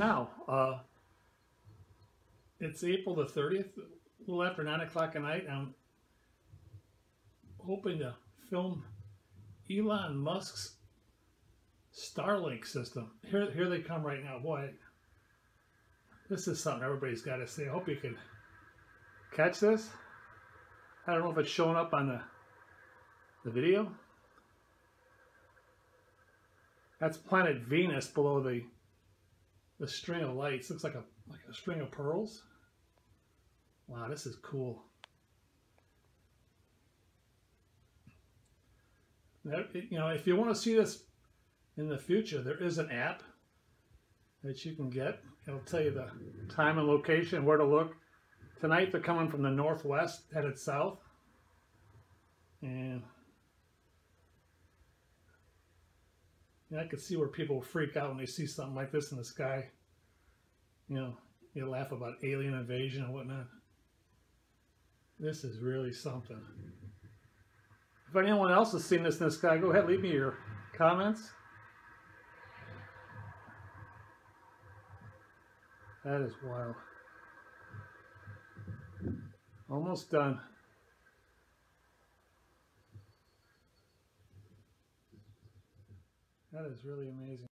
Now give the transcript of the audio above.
Uh, it's April the 30th, a little after 9 o'clock at night. I'm hoping to film Elon Musk's Starlink system. Here, here they come right now. Boy, this is something everybody's got to see. I hope you can catch this. I don't know if it's showing up on the, the video. That's planet Venus below the the string of lights. Looks like a like a string of pearls. Wow, this is cool. That, you know, if you want to see this in the future, there is an app that you can get. It'll tell you the time and location, where to look. Tonight they're coming from the northwest, headed south. I could see where people freak out when they see something like this in the sky. You know, you laugh about alien invasion and whatnot. This is really something. If anyone else has seen this in the sky, go ahead, leave me your comments. That is wild. Almost done. That is really amazing.